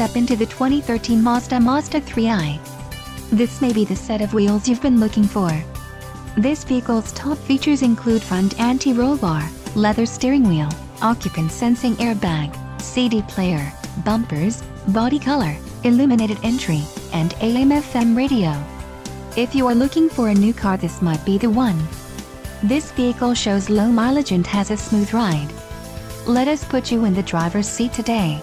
step into the 2013 Mazda Mazda 3i. This may be the set of wheels you've been looking for. This vehicle's top features include front anti-roll bar, leather steering wheel, occupant sensing airbag, CD player, bumpers, body color, illuminated entry, and AM-FM radio. If you are looking for a new car this might be the one. This vehicle shows low mileage and has a smooth ride. Let us put you in the driver's seat today.